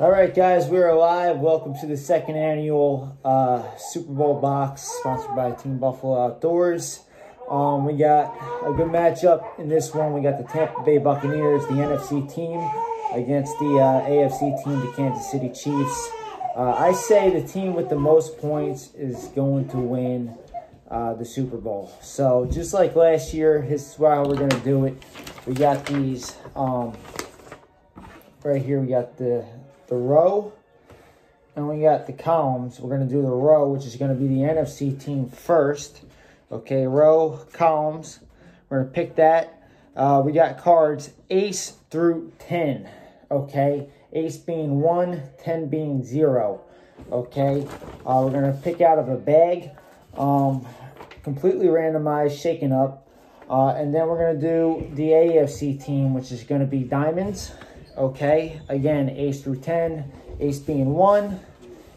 All right, guys, we're live. Welcome to the second annual uh, Super Bowl box sponsored by Team Buffalo Outdoors. Um, we got a good matchup in this one. We got the Tampa Bay Buccaneers, the NFC team, against the uh, AFC team, the Kansas City Chiefs. Uh, I say the team with the most points is going to win uh, the Super Bowl. So just like last year, this is how we're going to do it. We got these um, right here. We got the the row, and we got the columns. We're going to do the row, which is going to be the NFC team first. Okay, row, columns. We're going to pick that. Uh, we got cards ace through 10. Okay, ace being 1, 10 being 0. Okay, uh, we're going to pick out of a bag. Um, completely randomized, shaken up. Uh, and then we're going to do the AFC team, which is going to be diamonds. Okay, again, ace through 10, ace being 1,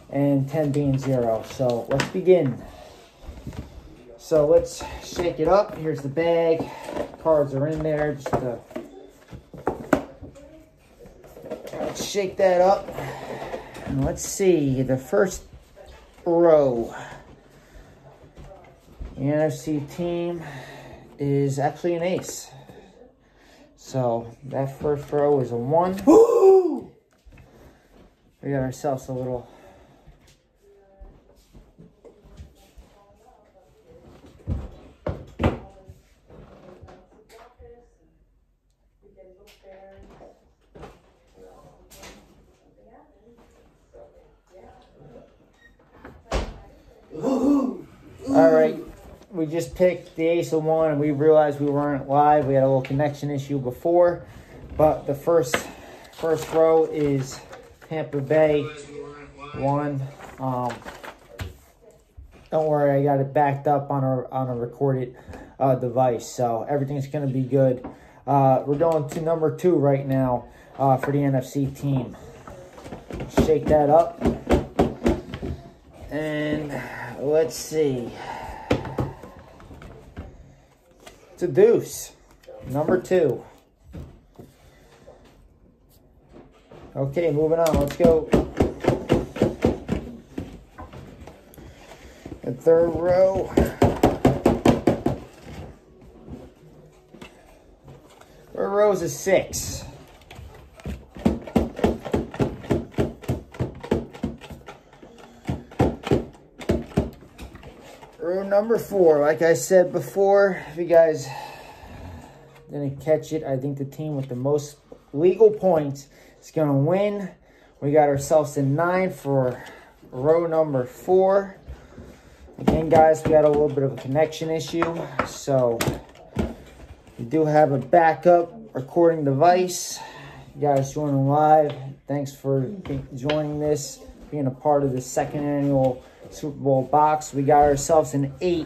and 10 being 0. So let's begin. So let's shake it up. Here's the bag. Cards are in there. Just to shake that up. And let's see the first row. The NFC team is actually an ace. So that first row is a one. Woo! We got ourselves a little All right, we just picked the ace of one and we realized we weren't live. We had a little connection issue before, but the first first row is Tampa Bay one. Um, don't worry, I got it backed up on a on a recorded uh, device, so everything's gonna be good. Uh, we're going to number two right now uh, for the NFC team. Shake that up, and let's see. A deuce. Number two. Okay, moving on. Let's go. The third row. Third row is a six. Number four. Like I said before, if you guys didn't catch it, I think the team with the most legal points is going to win. We got ourselves a nine for row number four. Again, guys, we had a little bit of a connection issue, so we do have a backup recording device. You guys joining live, thanks for joining this, being a part of the second annual Super Bowl box. We got ourselves an eight.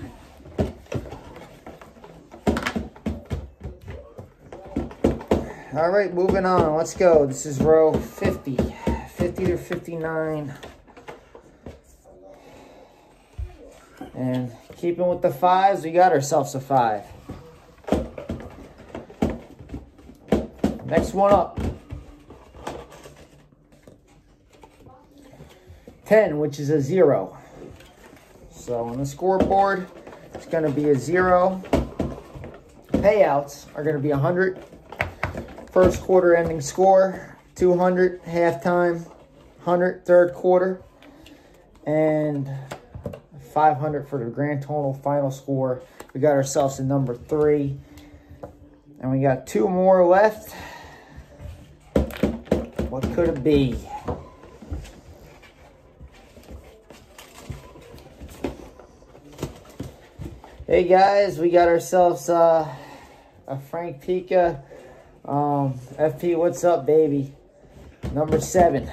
All right, moving on. Let's go. This is row 50. 50 to 59. And keeping with the fives, we got ourselves a five. Next one up. 10, which is a zero. So on the scoreboard, it's going to be a zero. Payouts are going to be 100. First quarter ending score, 200 halftime, 100 third quarter, and 500 for the grand total final score. We got ourselves a number three. And we got two more left. What could it be? Hey guys, we got ourselves uh, a Frank Pika. Um, FP, what's up, baby? Number seven.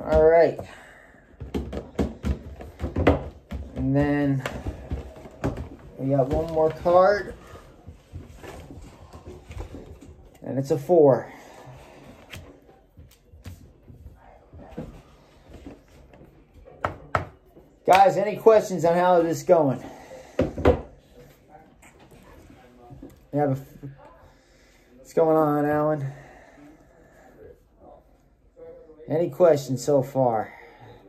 All right. And then we got one more card. And it's a four. Guys, any questions on how this is going? You have a, what's going on, Alan? Any questions so far?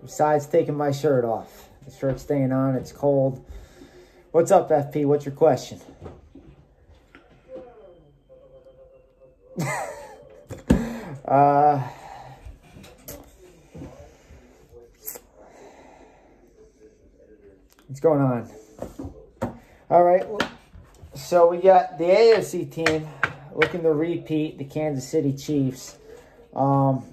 Besides taking my shirt off. The shirt's staying on. It's cold. What's up, FP? What's your question? What's going on? All right. So we got the AFC team looking to repeat the Kansas City Chiefs. Um,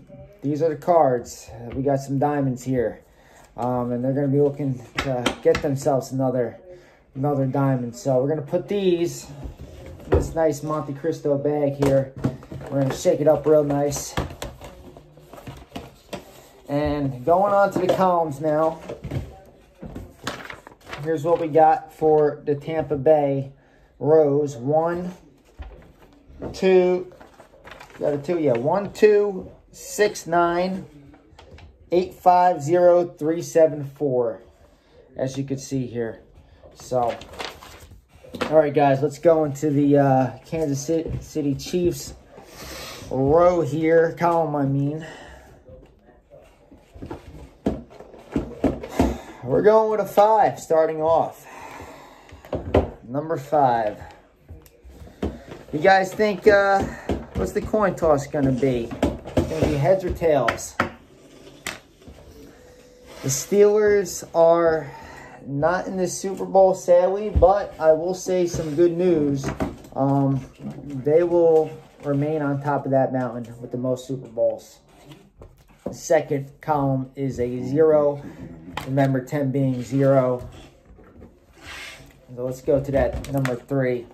these are the cards. We got some diamonds here. Um, and they're going to be looking to get themselves another another diamond. So we're going to put these this nice Monte Cristo bag here. We're going to shake it up real nice. And going on to the columns now. Here's what we got for the Tampa Bay rows. One, two, got a two, yeah. One, two, six, nine, eight, five, zero, three, seven, four. As you can see here. So, all right, guys, let's go into the uh, Kansas City Chiefs row here, column, I mean. We're going with a five starting off. Number five. You guys think, uh, what's the coin toss going to be? It's going to be heads or tails? The Steelers are not in the Super Bowl, sadly, but I will say some good news. Um, they will remain on top of that mountain with the most Super Bowls. Second column is a zero. Remember 10 being zero. So let's go to that number three.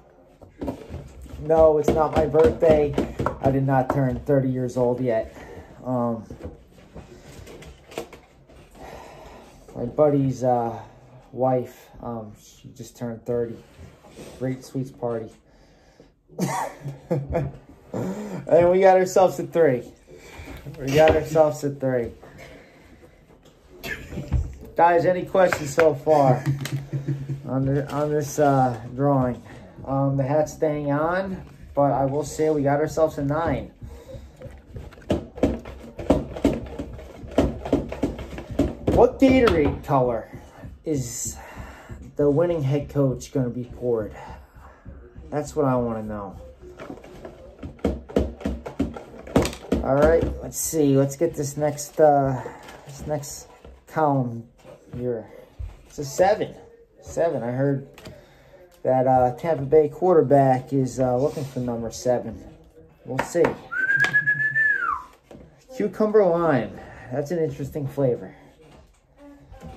No, it's not my birthday. I did not turn 30 years old yet. Um, my buddy's uh, wife, um, she just turned 30. Great sweets party. and we got ourselves a three. We got ourselves a three. Guys, any questions so far on the, on this uh, drawing? Um, the hat's staying on, but I will say we got ourselves a nine. What Gatorade color is the winning head coach going to be poured? That's what I want to know. All right, let's see. Let's get this next uh, this next column here. It's a seven. Seven. I heard that uh, Tampa Bay quarterback is uh, looking for number seven. We'll see. Cucumber lime. That's an interesting flavor.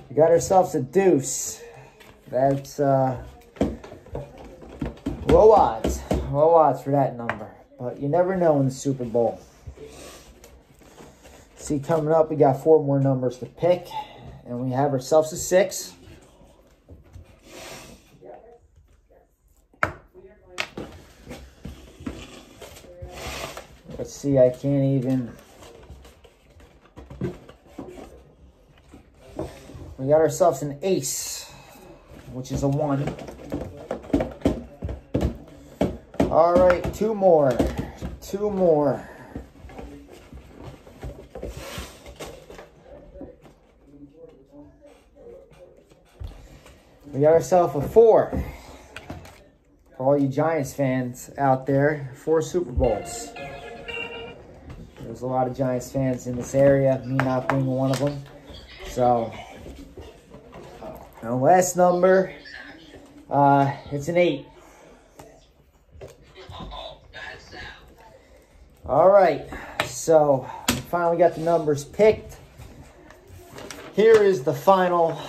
We got ourselves a deuce. That's uh, low odds. Low odds for that number. But you never know in the Super Bowl. See, coming up, we got four more numbers to pick. And we have ourselves a six. Let's see, I can't even... We got ourselves an ace, which is a one. All right, two more. Two more. We got ourselves a four. For all you Giants fans out there, four Super Bowls. There's a lot of Giants fans in this area, me not being one of them. So, last number, uh, it's an eight. All right, so finally got the numbers picked. Here is the final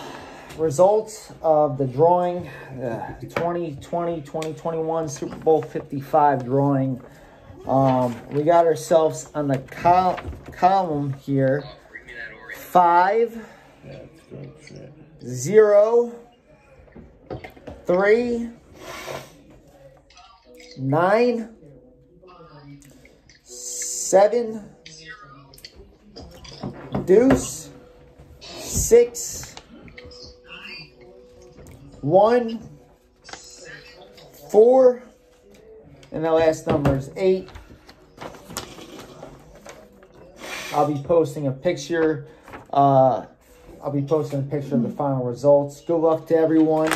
results of the drawing, uh, 2020-2021 Super Bowl 55 drawing. Um, we got ourselves on the col column here, five, zero, three, nine, seven, deuce, six, one, four, and the last number is eight. I'll be posting a picture. Uh, I'll be posting a picture of the final results. Good luck to everyone.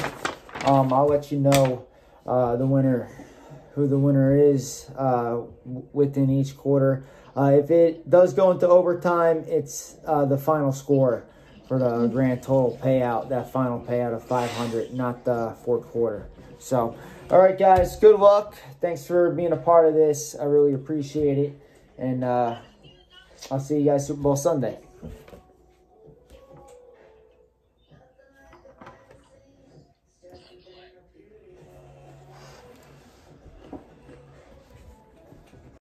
Um, I'll let you know uh, the winner, who the winner is uh, within each quarter. Uh, if it does go into overtime, it's uh, the final score for the grand total payout, that final payout of 500, not the fourth quarter. So, all right, guys, good luck. Thanks for being a part of this. I really appreciate it. And uh, I'll see you guys Super Bowl Sunday.